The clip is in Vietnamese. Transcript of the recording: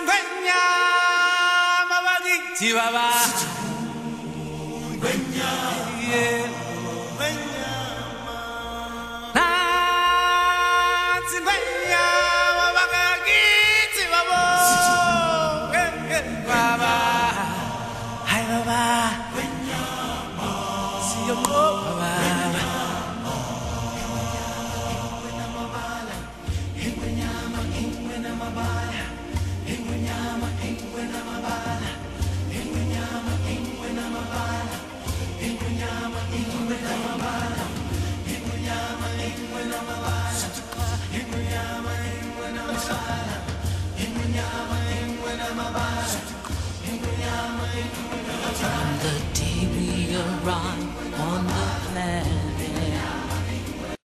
zingwenya mabagi venya Yeah. Nansi ngwenya mabagi chibaba Eh, eh, baba Hai baba Siyo mo baba From the deep.